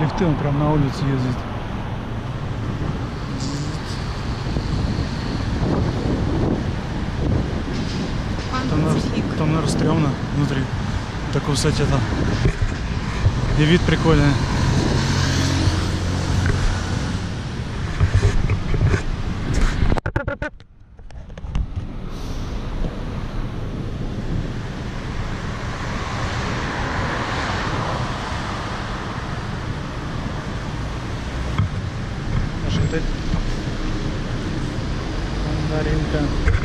Лифты он прям на улице ездит. Там, наверное, там, наверное, стрёмно внутри. Так, кстати, это... И вид прикольный. Mandarin Town.